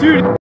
Dude.